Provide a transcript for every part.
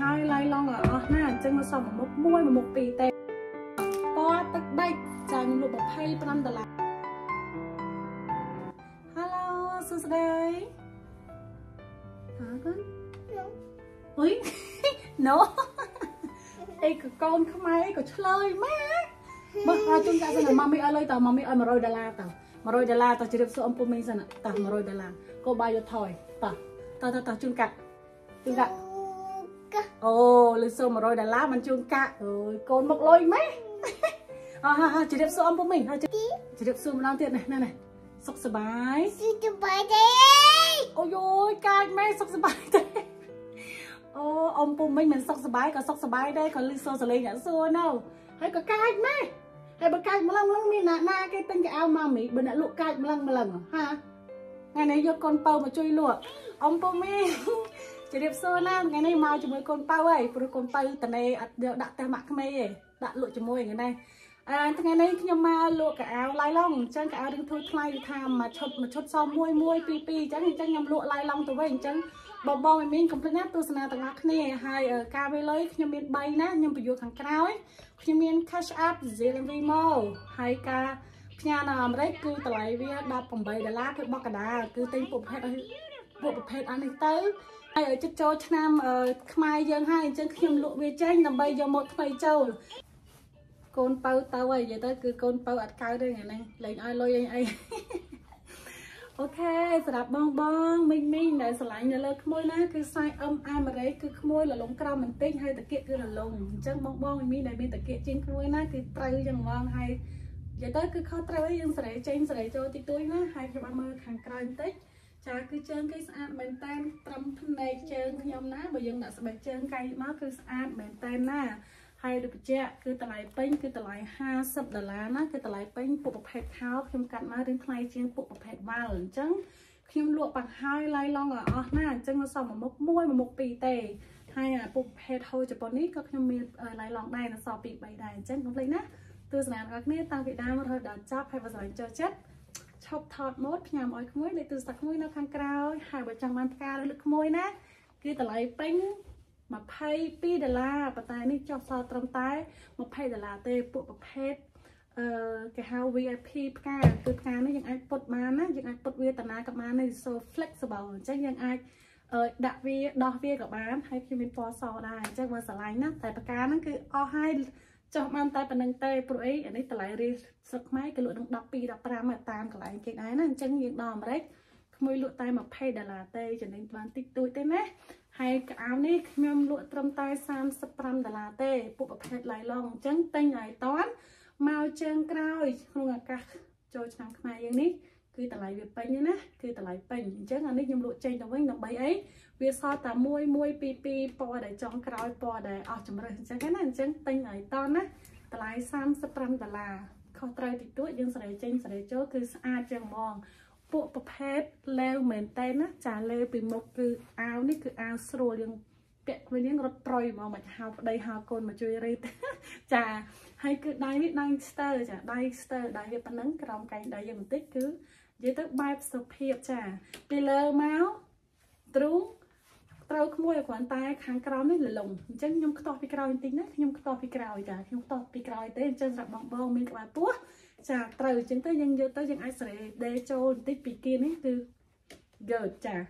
ហើយឡាយឡងឲ្យអស់ណាអញ្ចឹងនៅសល់មួយមុខមួយមួយមុខពីរទេពណ៌ទឹកដែកចាខ្ញុំលក់25ដុល្លារ Hello សួស្តីហៅកូនអុយ No អីក៏កូនខ្មែរក៏ឆ្លើយម៉ាមើលឲ្យជូនកាក់សិនម៉ាមីឲ្យលុយតើម៉ាមីឲ្យ100ដុល្លារតើ100ដុល្លារតើជ្រាបសួរអំពុំមីងសិនតើ100ដុល្លារកូបាយយកថយតើតើតើជូនកាក់ជូនកាក់ អូលឺសូម100ដុល្លារមិនជូនកាក់អើយកូនមកលុយម៉េះអើហ่าជ្រាបសួរអំពុំមីងហើយជ្រាបសួរម្ដងទៀតនេះនេះសុខសប្បាយសុខសប្បាយទេអូយអូយកាចម៉ែសុខសប្បាយទេអូអ៊ំពុំមិញមិនសុខសប្បាយក៏សុខសប្បាយដែរក៏លឺសូរសលេងអ្នកសួរនៅហើយក៏កាចម៉ែហើយបើកាចម្លឹងម្លឹងមានអ្នកណាគេទិញកៅអៅម៉ាមីបើអ្នកលក់កាចម្លឹងម្លឹងហាថ្ងៃនេះយកកូនបើមកជួយលក់អ៊ំពុំមី ជម្រាបសួរណាថ្ងៃនេះមកជាមួយកូនបើហើយព្រោះកូនបើតនេអត់យកដាក់ផ្ទះម៉ាក់ក្មេទេដាក់លក់ជាមួយថ្ងៃនេះអឺថ្ងៃនេះខ្ញុំមកលក់កៅអៅឡៃឡងអញ្ចឹងកៅអៅរៀងធូរថ្លៃវាថាមួយឈុតមួយឈុតសម1 1 2 2អញ្ចឹងអញ្ចឹងខ្ញុំលក់ឡៃឡងទៅវិញអញ្ចឹងបងបងមីមីកុំភ្លេចណាទស្សនាទាំងអស់គ្នាហើយការវេលុយខ្ញុំមាន3ណាខ្ញុំបញ្យល់ខាងក្រោយខ្ញុំមាន cash app Zelle Vimo ហើយការផ្ញើនៅអាមេរិកគឺតម្លៃវា18ដុល្លារគឺបកកដាគឺទិញពួកប្រភេទ ពួកប្រភេទអានេះទៅហើយឲ្យចិត្តចូលឆ្នាំខ្មែរយើងហើយអញ្ចឹងខ្ញុំលក់វាចេញដើម្បីយកមកថ្មីចូលកូនបើទៅហើយនិយាយទៅគឺកូនបើអត់កើតទេថ្ងៃនេះលេងឲ្យលុយអីអីអូខេសម្រាប់បងបងមីងមីងដែលឆ្លាញ់នៅលើក្មួយណាគឺខ្សែអឹមអាមេរិកគឺក្មួយលលងក្រោមបន្តិចហើយតាគៀកគឺលលងអញ្ចឹងបងបងមីងមីងដែលមានតាគៀកជាងក្មួយណាគឺត្រូវយ៉ាងហ្មងហើយនិយាយទៅគឺខុសត្រូវយើងសេរីចេញសេរីចូលតិចតួចណាហើយខ្ញុំបានមើលខាងក្រោយបន្តិច ចាគឺជើងគេស្អាតមែនតែនត្រឹមភ្នែកជើងខ្ញុំណាបើយើងដាក់ស្បែកជើងកែមកគឺស្អាតមែនតែនណាហើយដូចបញ្ជាក់គឺតម្លៃពេញគឺតម្លៃ50ដុល្លារណាគឺតម្លៃពេញពួកប្រភេទខោខ្ញុំកាត់មករៀងថ្លៃជាងពួកប្រភេទវ៉ាល់អញ្ចឹងខ្ញុំលក់បាក់ហើយឡាយឡងឲ្យអស់ណាអញ្ចឹងនៅសល់មួយមុខមួយមួយមុខពីរទេហើយពួកប្រភេទហូជប៉ុននេះក៏ខ្ញុំមានឡាយឡងដែរនៅសល់ពី3ដែរអញ្ចឹងកុំភ្លេចណាទស្សនារបស់គ្នាតាំងពីដើមរហូតដល់ចប់ហើយបើស្រឡាញ់ចូលចិត្ត ឈប់ថតម៉ូតផ្ញើឲ្យក្មួយលេខទូរស័ព្ទក្មួយនៅខាងក្រោយហើយបើចង់បានផ្កាឬលើកក្មួយណាគឺតម្លៃពេញ22ដុល្លារប៉ុន្តែនេះចុះសល់ត្រឹមតែ20ដុល្លារទេពួកប្រភេទអឺគេហៅ VIP ផ្កាគឺផ្កានេះយើងអាចពុតបានណាយើងអាចពុតវាតាណាក៏បាននេះ so flexible អញ្ចឹងយើងអាចអឺដាក់វាដោះវាក៏បានហើយខ្ញុំមានពណ៌សដែរអញ្ចឹងបើស្រឡាញ់ណាតែផ្កាហ្នឹងគឺអស់ហើយ ចុះបានតែប៉ុណ្្នឹងទេព្រោះអីអានេះតម្លៃរៀលស្រុកខ្មែរគេលក់នឹង12 15តាមកន្លែងគេដែរណាអញ្ចឹងយើងដល់អាមេរិកក្មួយលក់តែ20ដុល្លារទេចំណេញបានតិចតួចទេណាហើយកៅអៅនេះខ្ញុំលក់ត្រឹមតែ35ដុល្លារទេពួកប្រភេទឡៃឡងអញ្ចឹងទិញឲ្យតន់មកជើងក្រោយក្នុងឱកាសចូលឆ្នាំខ្មែរយើងនេះ គឺតម្លៃវាពេញណាគឺតម្លៃពេញអញ្ចឹងអានេះខ្ញុំលក់ចេញទៅវិញដើម្បីអីវាសល់តែ1 1 2 2ពណ៌ដែលចង់ក្រោយពណ៌ដែលអស់ជំរើសអញ្ចឹងណាអញ្ចឹងទិញឲ្យតន់ណាតម្លៃ35ដុល្លារខុសត្រូវតិចតួចយើងសេរីចេញសេរីចូលគឺស្អាតចឹងហ្មងពួកប្រភេទលេវមែនតើណាចាលេវពីមុខគឺអាវនេះគឺអាវស្រួលយើងពាក់ខ្លួនយើងរត់ប្រយមកមកហៅប្តីហៅកូនមកជួយរីតចាហើយគឺដៃនេះដៃស្ទើចាដៃស្ទើដៃវាប៉ុណ្ណឹងក្រោមកែងដៃយើងបន្តិចគឺ និយាយទៅបែបសុភាពចាពីលើមកទ្រូងត្រូវក្មួយគ្រាន់តែខាងក្រោមនេះលលងអញ្ចឹងខ្ញុំខ្ទាស់ពីក្រោយបន្តិចណាខ្ញុំខ្ទាស់ពីក្រោយចាខ្ញុំខ្ទាស់ពីក្រោយទេអញ្ចឹងសម្រាប់បងបងមានក្បាលពោះចាត្រូវអញ្ចឹងទៅយើងយកទៅយើងអាចសេរីដេចូលបន្តិចពីគៀននេះគឺយើចាឥ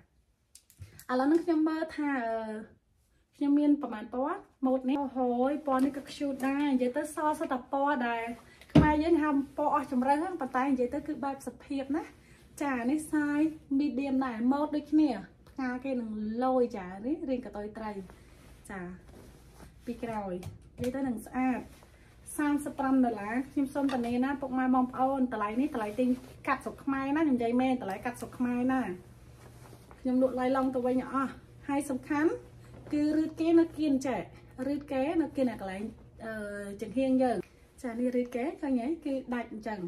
ឡូវនេះខ្ញុំមើលថាខ្ញុំមានប្រហែលពណ៌ម៉ូតនេះអូហើយពណ៌នេះក៏ cute ដែរនិយាយទៅសសតពណ៌ដែរ ខ្មែរយើងហៅពណ៌អស់ជំរឿនហ្នឹងប៉ុន្តែនិយាយទៅគឺបែបសភាពណាចានេះ size medium ដែរម៉ូតដូចគ្នាផ្កាគេនឹងលយចានេះរៀងកតុយត្រីចាពីក្រោយនិយាយទៅនឹងស្អាត35ដុល្លារខ្ញុំសុំតានេណាពុកម៉ែបងប្អូនតម្លៃនេះតម្លៃទិញកាត់ស្រុកខ្មែរណាខ្ញុំនិយាយមែនតម្លៃកាត់ស្រុកខ្មែរណាខ្ញុំលក់ឡាយឡងទៅវិញអស់ហើយសំខាន់គឺរឺតគេនៅគៀនចែរឺតគេនៅគៀនអាកន្លែងអឺចង្ហៀងយើង ចានេះរឺតគេឃើញហ៎គឺដាច់អញ្ចឹង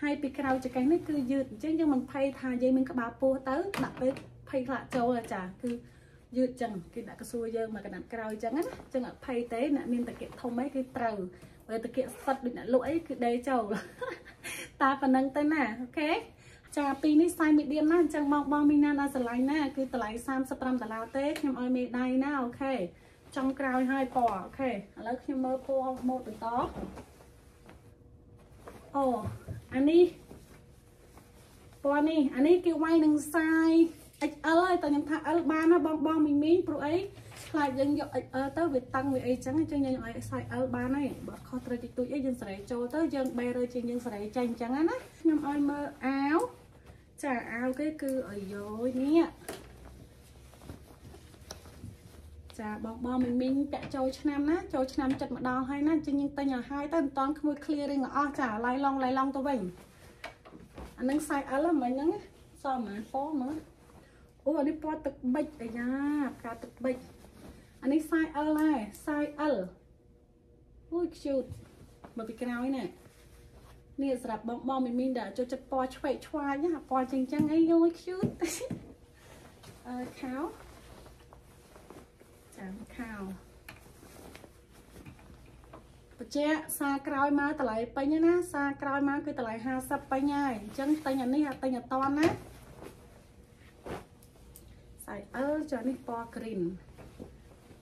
ហើយពីក្រៅចង្កេះនេះគឺយឺតអញ្ចឹងយើងមិនភ័យថាយើងមានក្បាលពោះទៅដាក់ទៅភ័យខ្លាក់ចូលចាគឺយឺតចឹងគេដាក់កសួរយើងមកកណាត់ក្រោយចឹងណាចឹងអត់ភ័យទេអ្នកមានតាគិធំអីគឺត្រូវបើតាគិស្វិតដូចអ្នកលក់អីគឺដេចូលតាប៉ុណ្ណឹងទៅណាអូខេចាពីនេះ size medium ណាអញ្ចឹងបងបងមីណាដល់ស្រឡាញ់ណាគឺតម្លៃ35ដុល្លារទេខ្ញុំឲ្យមេដៃណាអូខេចុងក្រោយហើយពណ៌អូខេឥឡូវខ្ញុំមើលពណ៌ម៉ូតបន្ត អូអានេះពណ៌នេះអានេះគេវាយនឹងខ្សែ XL ហើយតើខ្ញុំថា L បានណាបងបងមីមីងព្រោះអីខ្លាចយើងយក XL ទៅវាតឹងវាអីចឹងចឹងយើងឲ្យខ្សែ L បានហើយបើខុសត្រូវតិចតួចអីយើងសេរីចូលទៅយើងបេរើជាងយើងសេរីចេញចឹងណាខ្ញុំឲ្យមើលអាវចាអាវគេគឺអាយ៉យនេះ ចាបងបងមីមីងពាក់ចូលឆ្នាំណាចូលឆ្នាំចិត្តម្ដងហើយណាចឹងយើងទិញឲ្យហើយទៅមិនតាន់ក្មួយ clearing អស់ចាឡៃឡងឡៃឡងទៅវិញអានឹង size L ហ្មងហ្នឹងសមហ្មងពណ៌មើលអូអានេះពណ៌ទឹកប៊ិចអាយ៉ាផ្កាទឹកប៊ិចអានេះ size L ដែរ size L អូយ cute មកពីក្រោយនេះនេះសម្រាប់បងបងមីមីងដែលចូលចិត្តពណ៌ឆ្វេកឆ្វាយណាពណ៌ចឹងចឹងអីយយ cute អឺខោ ចាំខោបច្ចៈសាក្រោយមកតម្លៃពេញណាសាក្រោយមកគឺតម្លៃ50ពេញហើយអញ្ចឹងទិញអានេះអាទិញអត់តន់ណាខ្សែអើចុះនេះពណ៌ green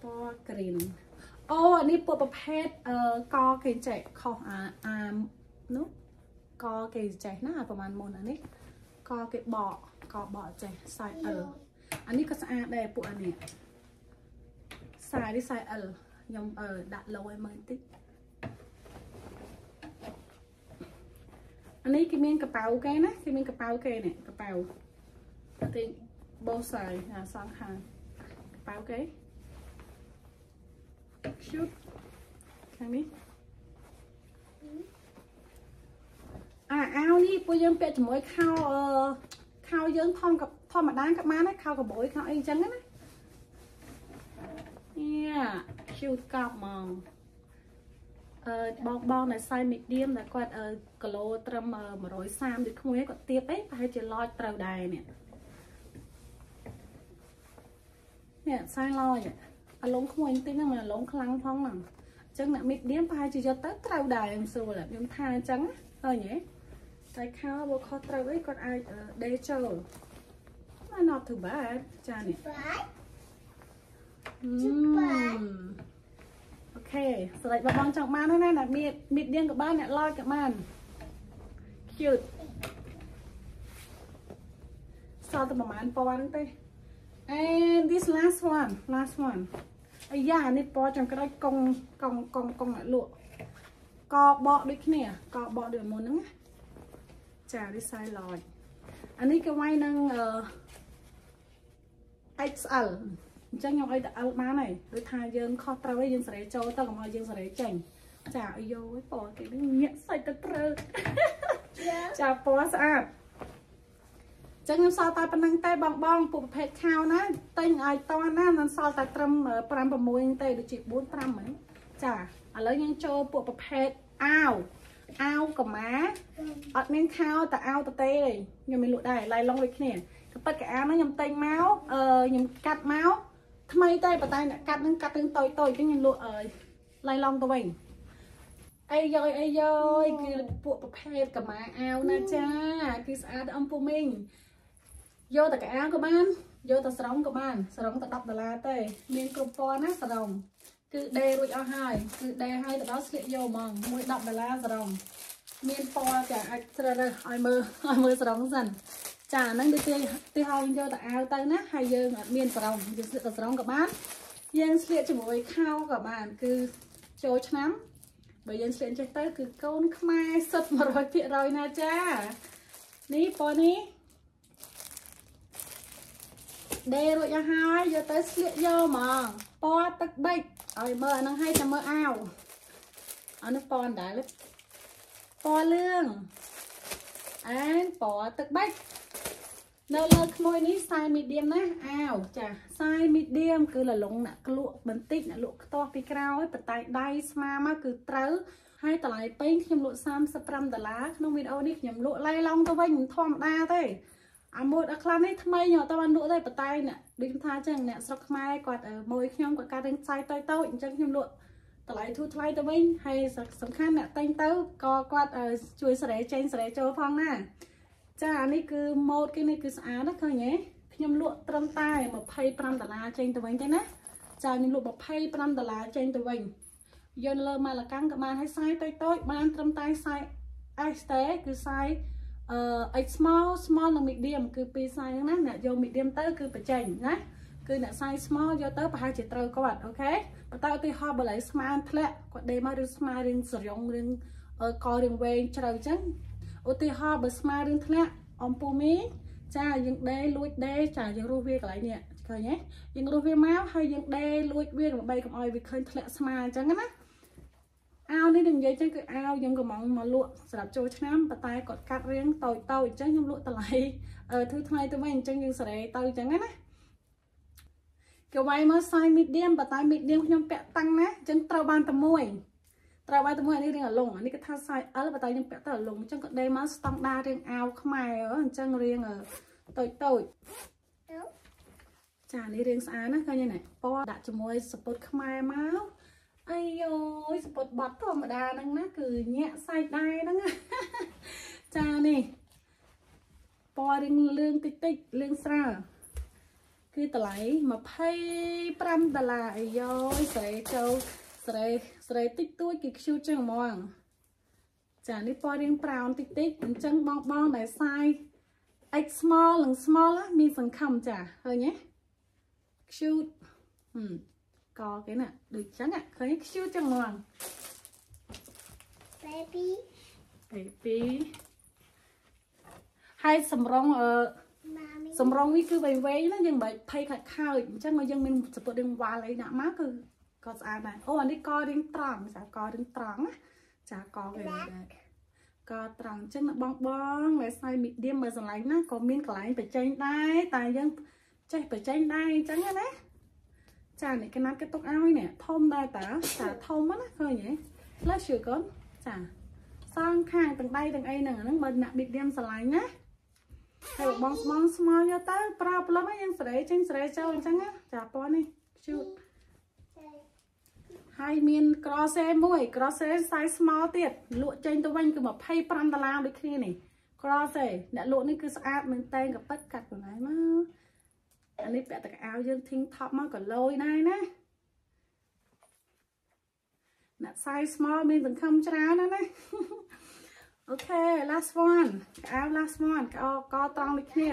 ពណ៌ green អូអានេះពួកប្រភេទអឺកគេចេះខុសអាអានោះកគេចេះណាប្រហែលមុនអានេះកគេបកកបកចេះខ្សែអើអានេះក៏ស្អាតដែរពួកអានេះ ខ្សែនេះខ្សែ L ខ្ញុំអឺដាក់លោឲ្យមើលបន្តិចអានេះគេមានកប៉ៅគេណាគេមានកប៉ៅគេនេះកប៉ៅតែបោសាយអាសងខាងកប៉ៅគេ cute ខាងនេះអាអាវនេះពួកយើងពាក់ជាមួយខោអឺខោយើងធម្មធម្មតាក៏បានដែរខោកបួយខោអីចឹងណា នេះ cute កប់ហ្មងអឺបងបងដែល size medium ដែលគាត់គីឡូត្រឹម130ដូចក្មួយគាត់ទៀបអីប្រហែលជា large ត្រូវដែរនេះនេះ size large អាឡុងក្មួយបន្តិចហ្នឹងមិនអាឡុងខ្លាំងផងហ្នឹងអញ្ចឹងអ្នក medium ប្រហែលជាយកទៅត្រូវដែរខ្ញុំសួរខ្ញុំថាអញ្ចឹងឃើញទេតែខោបើខុសត្រូវអីគាត់អាចដេចូល not too bad ចានេះ អូខេស្រេចបងបងចង់បានណាអ្នកមៀតមៀតឌៀងក៏បានអ្នកឡយក៏បាន cute សល់តែប្រហែលពាន់ទេ and this last one last one អាយ៉ានេះពណ៌ចុងក្រោយកុងកុងកុងកុងអ្នកលក់កបកដូចគ្នាកបកដូចមុនហ្នឹងណាចានេះ size large អានេះគេវាយនឹង XL អញ្ចឹងខ្ញុំឲ្យតែ L បានហើយដូចថាយើងខុសត្រូវហើយយើងសេរីចូលទៅកុំឲ្យយើងសេរីចេញចាឲ្យយកឲ្យពណ៌គេនេះញាក់សាច់ទៅត្រូវចាពណ៌ស្អាតចឹងខ្ញុំសល់តែប៉ុណ្្នឹងទេបងបងពួកប្រភេទខោណាតែងឲ្យតណាមិនសល់តែត្រឹម5 6ទេដូចជា4 5ហ្នឹងចាឥឡូវយើងចូលពួកប្រភេទអាវអាវកម៉ាអត់មានខោតែអាវតទេទេខ្ញុំមានលក់ដែរឡៃឡុងដូចគ្នាក៏ប៉ិតកអាវហ្នឹងខ្ញុំតែងមកអឺខ្ញុំកាត់មក ថ្មីតែប៉ុន្តែអ្នកកាត់នឹងកាត់នឹងតូចតូចចឹងខ្ញុំលក់អើយឡៃឡងទៅវិញអីយ៉យអីយ៉យគឺពួកប្រភេទកម្មាអាវណាចាគឺស្អាតអំពុំមីងយកតែកអាវក៏បានយកតែស្រងក៏បានស្រងតែ10ដុល្លារទេមានគ្រប់ពណ៌ណាស្រងគឺដេរួចអស់ហើយគឺដេហើយទៅដល់ស្លៀកយកហ្មងមួយ10ដុល្លារស្រងមានពណ៌ចាអាចជ្រើសរើសឲ្យមើលឲ្យមើលស្រងសិន ចាហ្នឹងដូចគេទីឲ្យយកទៅអាវទៅណាហើយយើងអត់មានស្រងយើងស្លៀកទៅស្រងក៏បានយើងស្លៀកជាមួយខោក៏បាន គឺចូលឆ្នាំបើយើងស្លៀកចេះទៅគឺកូនខ្មែរសុទ្ធ100%ណាចានេះពណ៌នេះដេរួចអស់ហើយយកទៅស្លៀកយកហ្មងពណ៌ទឹកប៊ិចឲ្យមើលអាហ្នឹងឲ្យតែមើលអាវអានេះពណ៌ដែរពណ៌លឿងអែនពណ៌ទឹកប៊ិច នៅលើក្មួយនេះ size medium ណាអាវចា size medium គឺលលងអ្នកលក់បន្តិចអ្នកលក់ខ្ទាស់ពីក្រោយបតៃដៃស្មាមកគឺត្រូវហើយតម្លៃពេញខ្ញុំលក់35ដុល្លារក្នុងវីដេអូនេះខ្ញុំលក់ឡៃឡង់ទៅវិញមិនធម្មតាទេអាមួយដល់ខ្លះនេះថ្មីខ្ញុំអត់បានលក់ទេបតៃអ្នកដូចថាចឹងអ្នកស្រុកខ្មែរគាត់មួយខ្ញុំគាត់កាត់រឿងខ្សែតូចតូចអញ្ចឹងខ្ញុំលក់តម្លៃធូរថ្លៃទៅវិញហើយសំខាន់អ្នកតែងទៅក៏គាត់ជួយសេរីចេញសេរីចូលផងណា ចាអានេះគឺម៉ូតគេនេះគឺស្អាតណាឃើញទេខ្ញុំលក់ត្រឹមតែ25ដុល្លារចេញទៅវិញទេណាចាខ្ញុំលក់25ដុល្លារចេញទៅវិញយកលើម៉ាឡាកាំងក៏បានឲ្យសាយតូចតូចបានត្រឹមតែសាយ S ទេគឺសាយអឺ X small small និង medium គឺពីរសាយហ្នឹងណាអ្នកយក medium ទៅគឺបញ្ចេញណាគឺអ្នកសាយ small យកទៅប្រហែលជាត្រូវគាត់អូខេបន្តឧទាហរណ៍បើឡើយស្មានធ្លាក់គាត់ដេមកឬស្មារឿងសរងរឿងករឿងវែងជ្រៅអញ្ចឹង ឧទាហរណ៍បើស្មារឿងធ្លាក់អំពូមីចាយើងដេលួចដេចាយើងរស់វាកន្លែងនេះឃើញទេយើងរស់វាមកហើយយើងដេលួចវាដើម្បីកុំឲ្យវាឃើញធ្លាក់ស្មាអញ្ចឹងណាអាវនេះនឹងនិយាយចឹងគឺអាវខ្ញុំកំងមកលក់សម្រាប់ចូលឆ្នាំប៉ុន្តែគាត់កាត់រៀងតូចតូចអញ្ចឹងខ្ញុំលក់តម្លៃធឺថ្លៃទៅវិញអញ្ចឹងយើងសេរីទៅអញ្ចឹងណាគេវាយមក size medium ប៉ុន្តែ medium ខ្ញុំពាក់តាំងណាអញ្ចឹងត្រូវបានតែមួយ ត្រូវបានតែមួយនេះរៀងអាលងអានេះគេថា size L ប៉ុន្តែខ្ញុំពាក់ទៅអាលងអញ្ចឹងក៏ដេមកស្តង់ដាររៀងអាវខ្មែរអញ្ចឹងរៀងតូចតូចចានេះរៀងស្អាតណាឃើញទេពណ៌ដាក់ជាមួយសពុតខ្មែរមកអាយយសពុតបត់ធម្មតាហ្នឹងណាគឺញាក់សាច់ដែរហ្នឹងចានេះពណ៌រៀងលឿងតិចតិចលឿងស្រាលគឺតម្លៃ25ដុល្លារអាយយស្រីចូលស្រី ស្រីតិចតួចគឺ cute ចឹងហ្មងចានេះពណ៌រៀងប្រោនតិចតិចអញ្ចឹងបងបងដែលសាយ X small និង small មានសង្ឃឹមចាឃើញទេ cute ហឹមកគេណាដូចចឹងឃើញ cute ចឹងហ្មង baby baby ហើយសម្រងអឺសម្រងនេះគឺវែងវែងណាយើងមិនភ័យខាត់ខើចអញ្ចឹងមកយើងមានសពុតរៀងវ៉ាល់អីដាក់មកគឺ ក៏ស្អាតដែរអូអានេះករៀងត្រង់ចាករៀងត្រង់ណាចាកវាដែរកត្រង់អញ្ចឹងបងបងដែលស្អី medium មើលស្រឡាញ់ណាក៏មានកន្លែងបញ្ចេញដែរតែយើងចេះបញ្ចេញដែរអញ្ចឹងណាចានេះកណាត់គេទុកឲ្យនេះធំដែរតាចាធំណាឃើញទេលើជឿកូនចាសងខាងទាំងដៃទាំងអីហ្នឹងហ្នឹងបើអ្នក medium ស្រឡាញ់ណាហើយបងស្មងស្មល់យកទៅប្រើផ្លឹមយើងសេរីចេញសេរីចូលអញ្ចឹងណាចាពណ៌នេះជូត ហើយមានក្រសេមួយក្រសេ size small ទៀតលក់ចេញទៅវិញគឺ25ដុល្លារដូចគ្នានេះក្រសេអ្នកលក់នេះគឺស្អាតមែនតើកប៉ិតកាត់កន្លែងមកអានេះពាក់តែកៅយើងធីងថប់មកក៏លយដែរណាអ្នក size small មានសង្ឃឹមច្រើនណាស់ណាអូខេ last one កៅ last one កៅកត្រង់ដូចគ្នា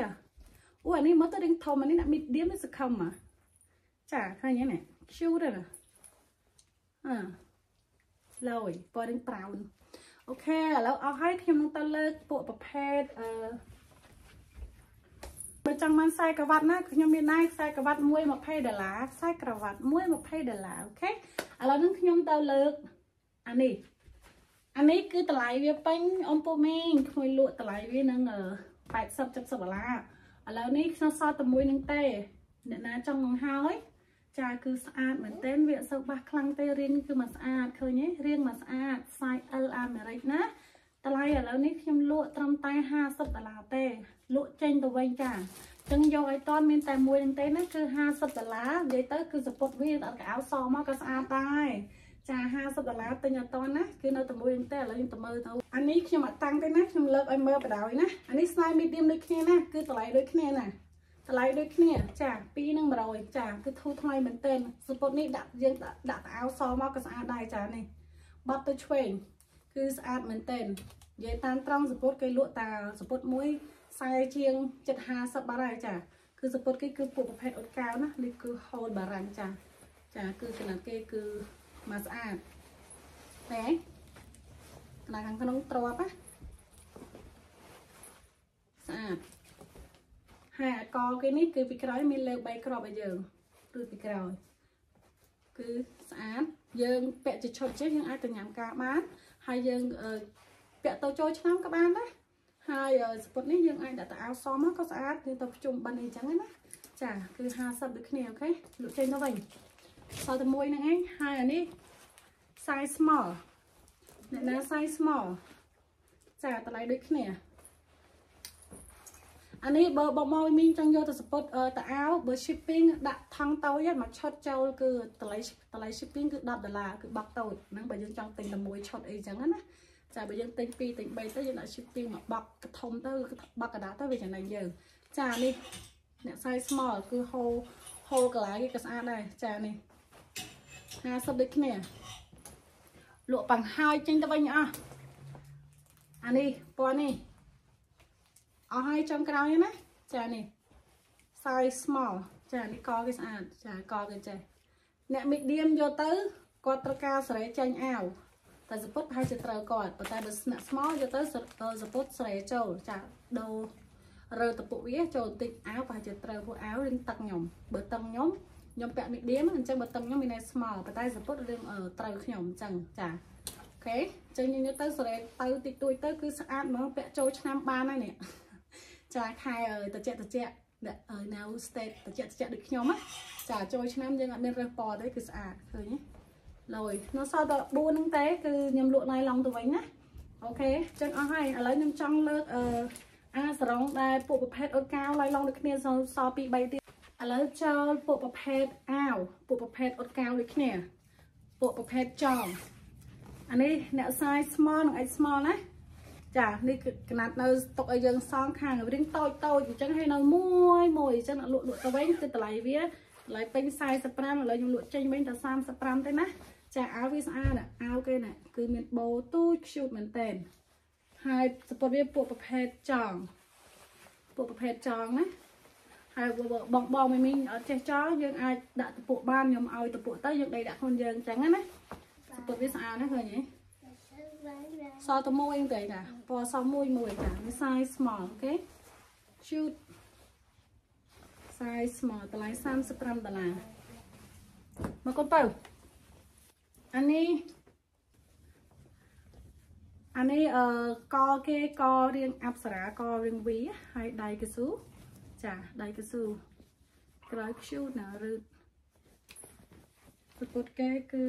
អូអានេះមើលទៅរៀងធំអានេះអ្នក medium នេះសង្ឃឹមហ៎ចាឃើញហ្នឹង cute ទេណា អឺឡយពណ៌នឹងប្រោនអូខេឥឡូវអស់ហើយខ្ញុំនឹងទៅលើកពួកប្រភេទអឺបើចង់បានខ្សែក្រវ៉ាត់ណាខ្ញុំមានដែរខ្សែក្រវ៉ាត់មួយ20ដុល្លារខ្សែក្រវ៉ាត់មួយ20ដុល្លារអូខេឥឡូវនឹងខ្ញុំទៅលើកអានេះអានេះគឺតម្លៃវាពេញអ៊ំពូមីងខ្ញុំលក់តម្លៃវានឹង80 70ដុល្លារឥឡូវនេះខ្ញុំសល់តែមួយនឹងទេអ្នកណាចង់មកហើយ ចាគឺស្អាតមែនទែនវាអត់សូវបាសខ្លាំងទេរៀងគឺមកស្អាតឃើញទេរៀងមកស្អាត size L អាមេរិកណាតម្លៃឥឡូវនេះខ្ញុំលក់ត្រឹមតែ50ដុល្លារទេលក់ចេញទៅវិញចាចឹងយកឲ្យតន់មានតែមួយនឹងទេណាគឺ50ដុល្លារនិយាយទៅគឺសពុតវាអត់កៅសមកក៏ស្អាតដែរចា50ដុល្លារទិញអត់តន់ណាគឺនៅតែមួយនឹងទេឥឡូវខ្ញុំទៅមើលទៅអានេះខ្ញុំអត់តាំងទេណាខ្ញុំលើកឲ្យមើលបដ ாய் ណាអានេះ size medium ដូចគ្នាណាគឺតម្លៃដូចគ្នាណា តម្លៃដូចគ្នាចា2នឹង100ចាគឺធូរថ្លៃមែនទែនសពុតនេះដាក់យើងដាក់តាអោសមកក៏ស្អាតដែរចានេះបត់ទៅឆ្វេងគឺស្អាតមែនទែននិយាយតាមត្រង់សពុតគេលក់តាសពុតមួយខ្សែជាង750បាត់ហើយចា គឺសពុតគេគឺពួកប្រភេទអត់កៅណានេះគឺហូលបារាំងចាចាគឺកណាត់គេគឺមកស្អាតណែកណាខាងក្នុងទ្របណាស្អាត ហើយអាកគេនេះគឺពីក្រោយមានលើ3គ្រាប់ឲ្យយើងឬពីក្រោយគឺស្អាតយើងពាក់ជាឈុតចេះយើងអាចទៅញ៉ាំការបានហើយយើងពាក់ទៅចូលឆ្នាំក៏បានដែរហើយសពុតនេះយើងអាចដាក់ទៅអាវសមមកក៏ស្អាតយើងទៅជុំបិណ្ឌអីចឹងណាចាគឺ50ដូចគ្នាអូខេលក់ចេញទៅវិញសល់តែមួយហ្នឹងឯងហើយអានេះ size small អ្នកណា size small ចាតម្លៃដូចគ្នា អានេះបើបងមកមីងចង់យកទៅសពុតតអាវបើ shipping ដាក់ថង់តូចមកឆុតចូលគឺតម្លៃតម្លៃ shipping គឺ10ដុល្លារគឺបោកតូចហ្នឹងបើយើងចង់ទិញតែមួយឆុតអីចឹងណាចាបើយើងទិញ2ទិញ3ទៅយើងដាក់ shipping មកបោកកធំទៅបោកកដាទៅវាចំណេញយើងចានេះអ្នក size small គឺហូហូកន្លែងគេក៏ស្អាតដែរចានេះ50ដូចគ្នាលក់បង្ហើយចេញទៅវិញអស់អានេះពណ៌នេះ អស់ហើយចុងក្រោយណាចានេះ size small ចានេះកគេស្អាតចាកគេចេះអ្នក medium យកទៅគាត់ត្រូវការសេរីចេញអាវតែសពុតប្រហែលជាត្រូវគាត់ប៉ុន្តែបើស្នាក់ small យកទៅសពុតសេរីចូលចាដូររើតពុកវាចូលបន្តិចអាវប្រហែលជាត្រូវពួកអាវរឿងទឹកខ្ញុំបើទឹកខ្ញុំខ្ញុំពាក់ medium អញ្ចឹងបើទឹកខ្ញុំមាន small ប៉ុន្តែសពុតរឿងត្រូវខ្ញុំអញ្ចឹងចាអូខេអញ្ចឹងយើងយកទៅសេរីទៅតិចតួចទៅគឺស្អាតហ្មងពាក់ចូលឆ្នាំបានហើយនេះ ចាខែតិចតិចអ្នក now state តិចតិចដូចខ្ញុំណាចាចូលឆ្នាំយើងអត់មានរើសពណ៌ទេគឺស្អាតឃើញទេលយនៅសល់តែ4ហ្នឹងទេគឺខ្ញុំលក់ណៃឡងទៅវិញណាអូខេចឹងអស់ហើយឥឡូវខ្ញុំចង់លើកអឺអាសរងដែលពួកប្រភេទអ៊ុតកាវឡៃឡងដូចគ្នាសល់សល់2 3ទៀតឥឡូវចូលពួកប្រភេទអាវពួកប្រភេទអ៊ុតកាវដូចគ្នាពួកប្រភេទចងអានេះអ្នក size small និង X small ណា ចានេះគឺកណាត់នៅទុកឲ្យយើងសងខាងរៀងតូចតូចអញ្ចឹងហើយនៅមួយមួយអញ្ចឹងលក់លក់ទៅវិញគឺតម្លៃវាតម្លៃពេញ45ឥឡូវខ្ញុំលក់ចេញវិញតែ35ទេណាចាអាវវាស្អាតអាវគេណាគឺមានបូទូច cute មែនតើហើយសពតវាពួកប្រភេទចងពួកប្រភេទចងណាហើយបងបងមីមីអត់ចេះចងយើងអាចដាក់តពុកបានខ្ញុំឲ្យតពុកទៅយើងដេកដាក់ខ្លួនយើងអញ្ចឹងណាសពតវាស្អាតណាឃើញទេ សល់តែមួយទេចាពណ៌សមួយមួយចានេះ size small អូខេ shoot size small តម្លៃ35ដុល្លារមកកូនបើអានេះអានេះអឺកគេករៀងអប្សរាករៀងវីហើយដៃកស៊ូចាដៃកស៊ូក្រោយ cute ណាឬប្រពុតគេគឺ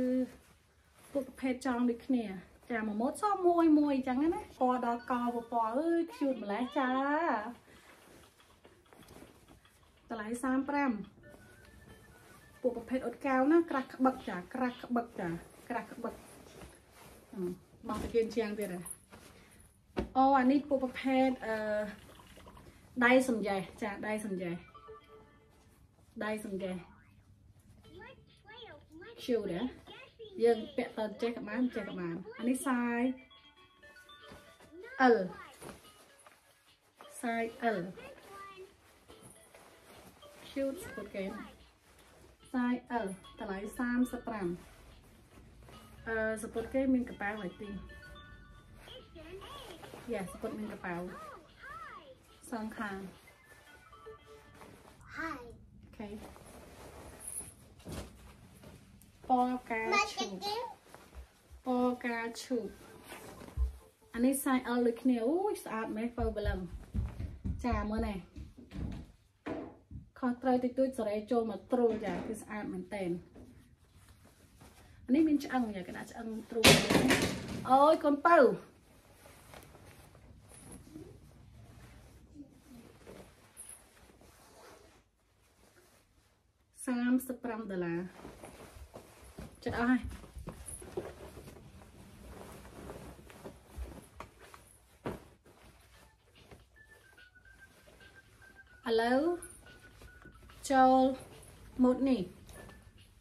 ពុកប្រភេទចង់ដូចគ្នា ចាមួយម៉ូតសមួយមួយអញ្ចឹងណាពណ៌ដល់កពណ៌អើយ cute ម្លេះចាតម្លៃ35ពួកប្រភេទអ៊ុតកៅណាក្រាស់ក្បឹកចាក្រាស់ក្បឹកចាក្រាស់ក្បឹកបោះទៅគេជាងទៀតហ៎អូអានេះពួកប្រភេទអឺដៃសំយ៉េះចាដៃសំយ៉េះដៃសំយ៉េះ cute ហ៎ យើងពាក់តចេះក៏បានចេះក៏បានអានេះសាយ L សាយ L cute ស្ពតគេ size L តម្លៃ35អឺសពុតគេមានកប៉ាល់ហើយទីយ៉ាសពុតមានកប៉ាល់សងខាង Hi អូខេ ពណ៌កាឈូពណ៌កាឈូអានេះ size L ដូចគ្នាអូយស្អាតមែនបើបលឹងចាមើលនេះខុសត្រូវតិចតួចសេរីចូលមកត្រួលចាគឺស្អាតមែនតែននេះមានឆ្អឹងយ៉ាគេដាក់ឆ្អឹងត្រួលអូយកូនបើ35ដុល្លារ ចិត្តអស់ហើយឥឡូវចូលម៉ូតនេះ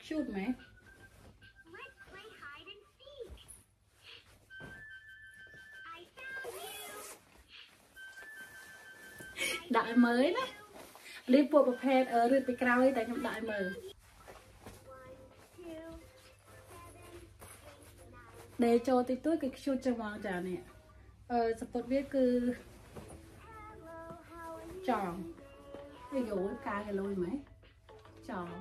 cute មែនដាក់ឲ្យមើលណានេះពួកប្រភេទរឹតពីក្រោយតែខ្ញុំដាក់ឲ្យមើល ដេចូលតិចតួចគឺ cute ចឹងមកចានេះអឺសពុតវាគឺចង់វាយូរកាយលុយម៉េចចង់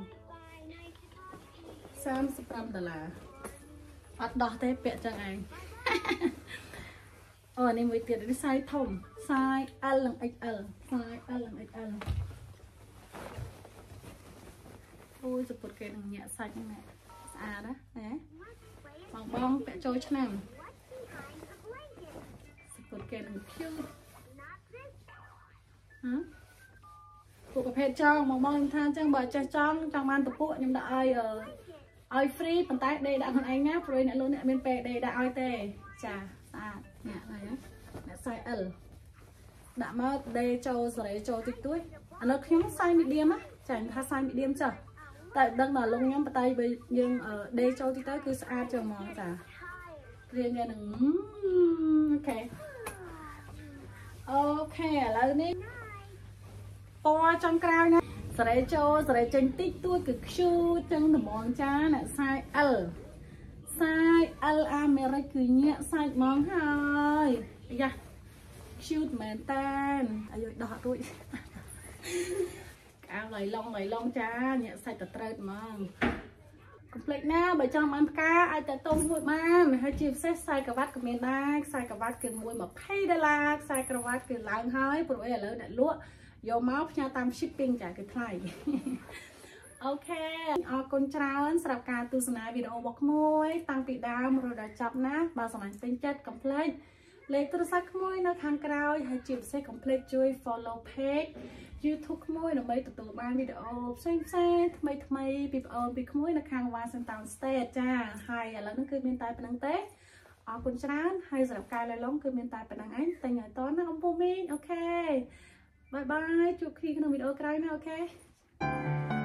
35ដុល្លារអត់ដោះទេពាក់ចឹងឯងអូនេះមួយទៀតនេះសាយធំសាយ L និង XL សាយ L និង XL អូយសពុតគេនឹងញាក់សាច់ហ្នឹងស្អាតណាណា បងបងពាក់ចូលឆ្នាំសពុតគេនឹង cute ហ៎ពួកប្រភេទចង់មកមកខ្ញុំថាអញ្ចឹងបើចេះចង់ចង់បានតពួកខ្ញុំដាក់ឲ្យឲ្យ free ប៉ុន្តែដេកដាក់ខ្លួនឯងណាព្រោះអ្នកលោកអ្នកមានពេលដេកដាក់ឲ្យទេចាស្អាតអ្នកហើយអ្នក size L ដាក់មកដេកចូលសេរីចូលតិចតួចឥឡូវខ្ញុំ size medium ណាចាខ្ញុំថា size medium ចុះ តែដឹងដល់លងខ្ញុំបតៃបើយើងដេកចូលទីទៅគឺស្អាតចឹងហ្មងចារៀងយ៉ាងហ្នឹងអូខេអូខេឥឡូវនេះពណ៌ចុងក្រោយណាសរេចូលសរេចេញតិចតួចគឺ cute ចឹងត្មងចាអ្នកសាយ L សាយ L អាមេរិកគឺញាក់សាច់ហ្មងហើយយ៉ា cute មែនតានអាយុដោះរួច កៅឡៃឡងឡៃឡងចាញាក់សាច់ទៅត្រូវហ្មងកុំភ្លេចណាបើចង់បានផ្កាអាចតតុំមួយបានហើយជាពិសេសខ្សែក្រវ៉ាត់ក៏មានដែរខ្សែក្រវ៉ាត់គឺ1 20ដុល្លារខ្សែក្រវ៉ាត់គឺឡើងហើយព្រោះឥឡូវអ្នកលក់យកមកផ្ញើតាម shipping ចាគឺថ្លៃអូខេអរគុណច្រើនសម្រាប់ការទស្សនាវីដេអូរបស់ក្មួយតាំងពីដើមរហូតដល់ចប់ណាបើសម្រាប់ពេញចិត្តកុំភ្លេច លេខទូរស័ព្ទក្មួយនៅខាងក្រោយហើយជាពិសេសកុំភ្លេចជួយ follow page YouTube ក្មួយដើម្បីទទួលបានវីដេអូផ្សេងផ្សេងថ្មីថ្មីពីបងអូនពីក្មួយនៅខាង Washington State ចាហើយឥឡូវនេះគឺមានតែប៉ុណ្ណឹងទេអរគុណច្រើនហើយសម្រាប់ការលេឡុងគឺមានតែប៉ុណ្ណឹងឯងតែញ៉ាំតណាអំពូមីង okay bye bye ជួបគ្នាក្នុងវីដេអូក្រោយណា okay